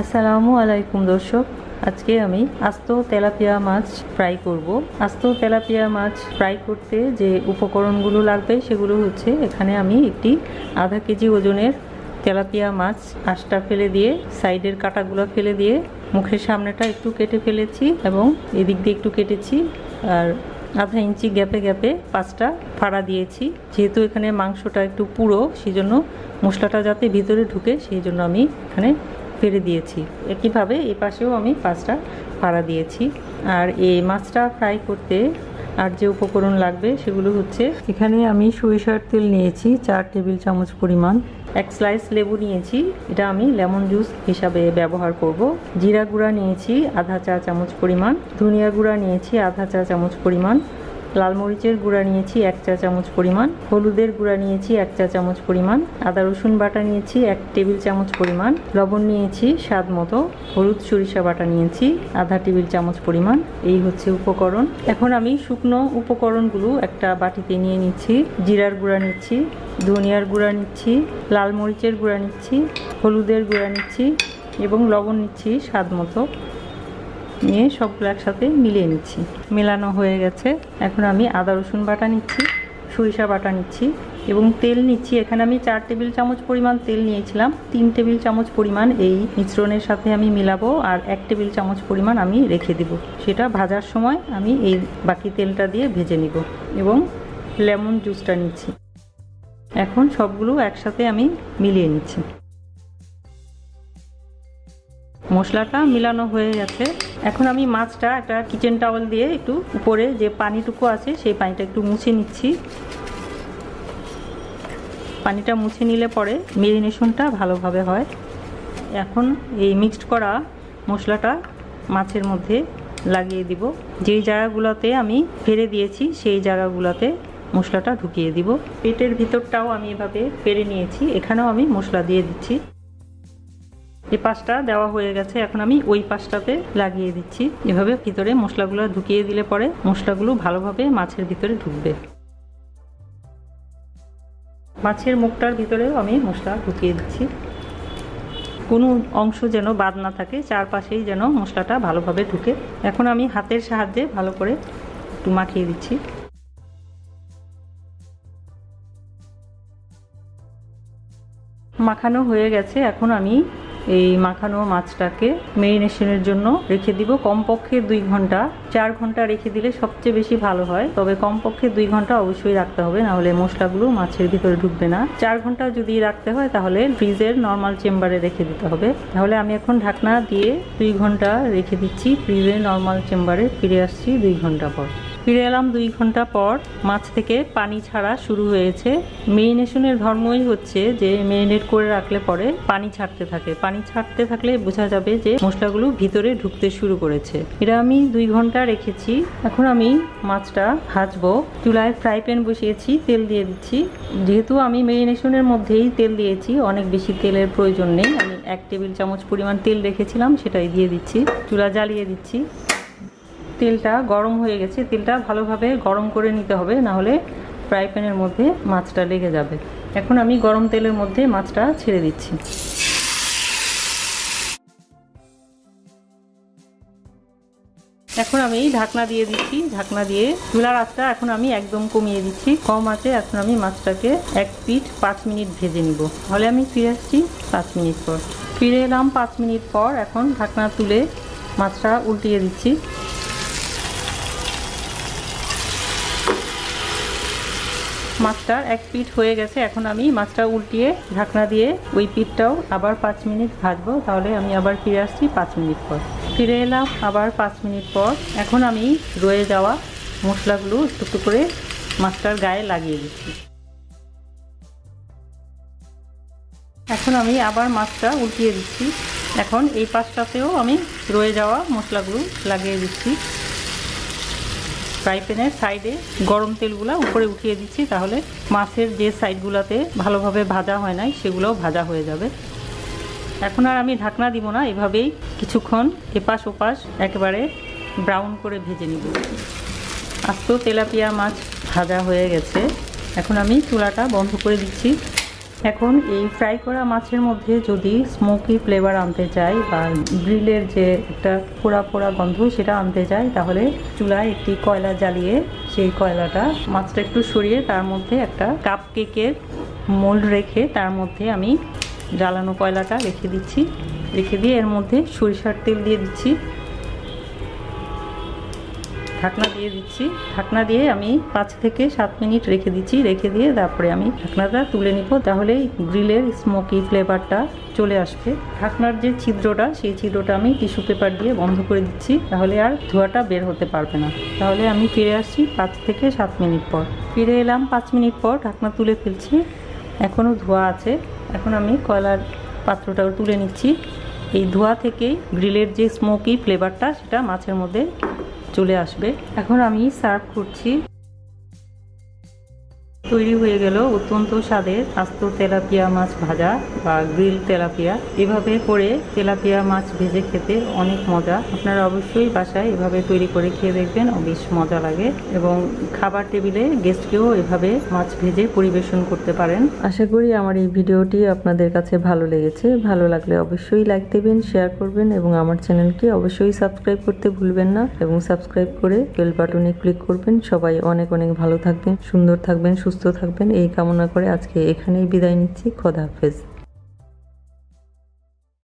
আসসালামু আলাইকুম, দর্শক। আজকে আমি আস্ত তেলাপিয়া মাছ ফ্রাই করব। আস্ত তেলাপিয়া মাছ ফ্রাই করতে যে উপকরণগুলো লাগবে সেগুলো হচ্ছে এখানে আমি একটি আধা কেজি ওজনের তেলাপিয়া মাছ আঁশটা ফেলে দিয়ে, সাইডের কাটাগুলো ফেলে দিয়ে, মুখের সামনেটা একটু কেটে ফেলেছি এবং এদিক দিয়ে একটু কেটেছি। আর আধা ইঞ্চি গ্যাপে গ্যাপে পাঁচটা ফাড়া দিয়েছি। যেহেতু এখানে মাংসটা একটু পুরো সেই জন্য মশলাটা যাতে ভিতরে ঢুকে, সেই জন্য আমি এখানে ফেলে দিয়েছি। একইভাবে এই পাশেও আমি পাঁচটা ফাড়া দিয়েছি। আর এই মাছটা ফ্রাই করতে আর যে উপকরণ লাগবে সেগুলো হচ্ছে এখানে আমি সরিষার তেল নিয়েছি, চার টেবিল চামচ পরিমাণ। এক স্লাইস লেবু নিয়েছি, এটা আমি লেমন জুস হিসাবে ব্যবহার করব। জিরা গুঁড়া নিয়েছি, আধা চা চামচ পরিমাণ। ধনিয়া গুঁড়া নিয়েছি, আধা চা চামচ পরিমাণ। লাল মরিচের গুঁড়া নিয়েছি এক চা চামচ পরিমাণ, হলুদের গুঁড়া নিয়েছি এক চা চামচ পরিমাণ, আদা রসুন বাটা নিয়েছি এক টেবিল চামচ পরিমাণ, লবণ নিয়েছি স্বাদ মতো, হলুদ সরিষা বাটা নিয়েছি আধা টেবিল চামচ পরিমাণ। এই হচ্ছে উপকরণ। এখন আমি শুকনো উপকরণগুলো একটা বাটিতে নিয়ে নিচ্ছি। জিরার গুঁড়া নিচ্ছি, ধনিয়ার গুঁড়া নিচ্ছি, লাল মরিচের গুঁড়া নিচ্ছি, হলুদের গুঁড়া নিচ্ছি এবং লবণ নিচ্ছি স্বাদ মতো। নিয়ে সবগুলো একসাথে মিলিয়ে নিচ্ছি। মেলানো হয়ে গেছে। এখন আমি আদা, রসুন বাটা নিচ্ছি, সরিষা বাটা নিচ্ছি এবং তেল নিচ্ছি। এখানে আমি চার টেবিল চামচ পরিমাণ তেল নিয়েছিলাম। তিন টেবিল চামচ পরিমাণ এই মিশ্রণের সাথে আমি মিলাবো আর এক টেবিল চামচ পরিমাণ আমি রেখে দিব। সেটা ভাজার সময় আমি এই বাকি তেলটা দিয়ে ভেজে নিব এবং লেমন জুসটা নিচ্ছি। এখন সবগুলো একসাথে আমি মিলিয়ে নিচ্ছি। মশলাটা মিলানো হয়ে গেছে। এখন আমি মাছটা একটা কিচেন টাওয়েল দিয়ে একটু উপরে যে পানিটুকু আছে, সেই পানিটা একটু মুছে নিচ্ছি। পানিটা মুছে নিলে পরে মেরিনেশনটা ভালোভাবে হয়। এখন এই মিক্সড করা মশলাটা মাছের মধ্যে লাগিয়ে দিব। যেই জায়গাগুলোতে আমি ফেলে দিয়েছি, সেই জায়গাগুলোতে মশলাটা ঢুকিয়ে দিব। পেটের ভিতরটাও আমি এভাবে পেরে নিয়েছি। এখানেও আমি মশলা দিয়ে দিচ্ছি। এই পাশটা দেওয়া হয়ে গেছে। এখন আমি ওই পাশটাতে লাগিয়ে দিচ্ছি। এভাবে ভিতরে মশলাগুলো ঢুকিয়ে দিলে পরে মশলাগুলো ভালোভাবে মাছের ভিতরে ঢুকবে। মাছের মুখটার ভিতরেও আমি মশলা ঢুকিয়ে দিচ্ছি। কোনো অংশ যেন বাদ না থাকে, চারপাশেই যেন মশলাটা ভালোভাবে ঢুকে। এখন আমি হাতের সাহায্যে ভালো করে একটু মাখিয়ে দিচ্ছি। মাখানো হয়ে গেছে। এখন আমি এই মাখানো মাছটাকে মেরিনেশনের জন্য রেখে দিব। কমপক্ষে দুই ঘণ্টা, চার ঘণ্টা রেখে দিলে সবচেয়ে বেশি ভালো হয়। তবে কমপক্ষে দুই ঘণ্টা অবশ্যই রাখতে হবে না হলে মশলাগুলো মাছের ভিতরে ঢুকবে না। চার ঘণ্টা যদি রাখতে হয়, তাহলে ফ্রিজের নর্মাল চেম্বারে রেখে দিতে হবে। তাহলে আমি এখন ঢাকনা দিয়ে দুই ঘণ্টা রেখে দিচ্ছি ফ্রিজের নর্মাল চেম্বারে ফিরে আসছি দুই ঘণ্টা পর। ফিরে এলাম দুই ঘণ্টা পর। মাছ থেকে পানি ছাড়া শুরু হয়েছে। মেরিনেশনের ধর্মই হচ্ছে যে মেরিনেট করে রাখলে পরে পানি ছাড়তে থাকে। পানি ছাড়তে থাকলে বোঝা যাবে যে মশলাগুলো ভিতরে ঢুকতে শুরু করেছে। এটা আমি দুই ঘণ্টা রেখেছি। এখন আমি মাছটা ভাজবো। চুলায় ফ্রাই প্যান বসিয়েছি, তেল দিয়ে দিচ্ছি। যেহেতু আমি মেরিনেশনের মধ্যেই তেল দিয়েছি, অনেক বেশি তেলের প্রয়োজন নেই। আমি এক টেবিল চামচ পরিমাণ তেল রেখেছিলাম, সেটাই দিয়ে দিচ্ছি। চুলা জ্বালিয়ে দিচ্ছি। তেলটা গরম হয়ে গেছে, তেলটা ভালোভাবে গরম করে নিতে হবে না হলে ফ্রাই প্যানের মধ্যে মাছটা লেগে যাবে। এখন আমি গরম তেলের মধ্যে মাছটা ছেড়ে দিচ্ছি। এখন আমি ঢাকনা দিয়ে দিচ্ছি, ঢাকনা দিয়ে চুলার আঁচটা এখন আমি একদম কমিয়ে দিচ্ছি। কম আছে, এখন আমি মাছটাকে এক পিঠ পাঁচ মিনিট ভেজে নিব। তাহলে আমি ফিরে আসছি পাঁচ মিনিট পর। ফিরে এলাম পাঁচ মিনিট পর, এখন ঢাকনা তুলে মাছটা উল্টিয়ে দিচ্ছি। মাছটার এক পিঠ হয়ে গেছে, এখন আমি মাছটা উল্টিয়ে ঢাকনা দিয়ে ওই পিঠটাও আবার পাঁচ মিনিট ভাজবো, তাহলে আমি আবার ফিরে আসছি পাঁচ মিনিট পর। ফিরে এলাম আবার পাঁচ মিনিট পর, এখন আমি রয়ে যাওয়া মশলাগুলো একটু একটু করে মাছটার গায়ে লাগিয়ে দিচ্ছি। এখন আমি আবার মাছটা উল্টিয়ে দিচ্ছি, এখন এই পাশটাতেও আমি রয়ে যাওয়া মশলাগুলো লাগিয়ে দিচ্ছি। ফ্রাই প্যানের সাইডে গরম তেলগুলো উপরে উঠিয়ে দিচ্ছি, তাহলে মাছের যে সাইডগুলোতে ভালোভাবে ভাজা হয় নাই, সেগুলোও ভাজা হয়ে যাবে। এখন আর আমি ঢাকনা দিব না, এভাবেই কিছুক্ষণ এপাশ ওপাশ একেবারে ব্রাউন করে ভেজে নিব। আস্ত তেলাপিয়া মাছ ভাজা হয়ে গেছে। এখন আমি চুলাটা বন্ধ করে দিচ্ছি। এখন এই ফ্রাই করা মাছের মধ্যে যদি স্মোকি ফ্লেভার আনতে চাই বা গ্রিলের যে একটা পোড়া পোড়া গন্ধ সেটা আনতে চাই, তাহলে চুলায় একটি কয়লা জ্বালিয়ে সেই কয়লাটা মাছটা একটু সরিয়ে তার মধ্যে একটা কাপ কেকের মোল্ড রেখে তার মধ্যে আমি জ্বালানো কয়লাটা রেখে দিচ্ছি। রেখে দিয়ে এর মধ্যে সরিষার তেল দিয়ে দিচ্ছি। ঢাকনা দিয়ে দিচ্ছি। ঢাকনা দিয়ে আমি পাঁচ থেকে সাত মিনিট রেখে দিচ্ছি। রেখে দিয়ে তারপরে আমি ঢাকনাটা তুলে নিব। তাহলে গ্রিলের স্মোকি ফ্লেভারটা চলে আসবে। ঢাকনার যে ছিদ্রটা, সেই ছিদ্রটা আমি টিস্যু পেপার দিয়ে বন্ধ করে দিচ্ছি। তাহলে আর ধোঁয়াটা বের হতে পারবে না। তাহলে আমি ফিরে আসছি পাঁচ থেকে সাত মিনিট পর। ফিরে এলাম পাঁচ মিনিট পর, ঢাকনা তুলে ফেলছি। এখনও ধোঁয়া আছে। এখন আমি কয়লার পাত্রটাও তুলে নিচ্ছি। এই ধোঁয়া থেকেই গ্রিলের যে স্মোকি ফ্লেভারটা সেটা মাছের মধ্যে চলে আসবে। এখন আমি সার্ভ করছি। তৈরি হয়ে গেল অত্যন্ত স্বাদের আস্ত তেলাপিয়া মাছ ভাজা বা গ্রিল তেলাপিয়া। এভাবে করে তেলাপিয়া মাছ ভেজে খেতে অনেক মজা। আপনারা অবশ্যই বাসায় এভাবে তৈরি করে খেয়ে দেখবেন বেশ মজা লাগে এবং খাবার টেবিলে গেস্টকেও এভাবে মাছ ভেজে পরিবেশন করতে পারেন। আশা করি আমার এই ভিডিওটি আপনাদের কাছে ভালো লেগেছে। ভালো লাগলে অবশ্যই লাইক দেবেন, শেয়ার করবেন এবং আমার চ্যানেলকে অবশ্যই সাবস্ক্রাইব করতে ভুলবেন না এবং সাবস্ক্রাইব করে বেল বাটনে ক্লিক করবেন। সবাই অনেক অনেক ভালো থাকবেন, সুন্দর থাকবেন সুস্থ থাকবেন। এই কামনা করে আজকে এখানেই বিদায় নিচ্ছি। খোদা হাফেজ।